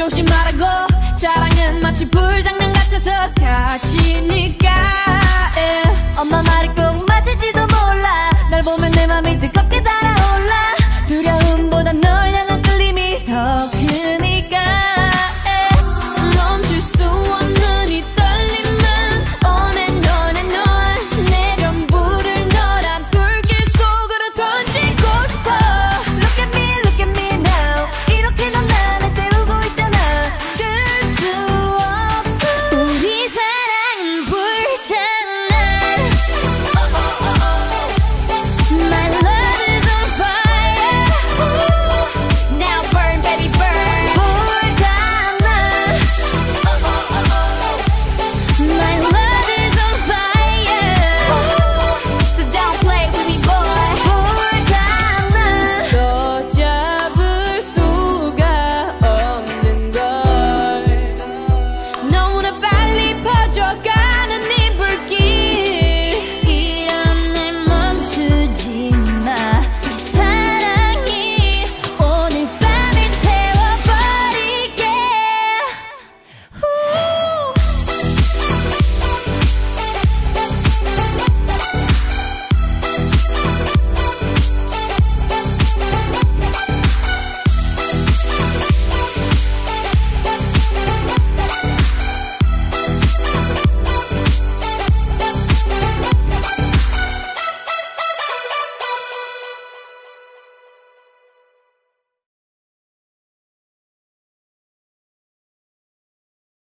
조심하라고 사랑은 마치 불장난 같아서 다치니까. yeah. 엄마 말이 꼭 맞을지도 몰라. 날 보면 내 맘이 뜨거 your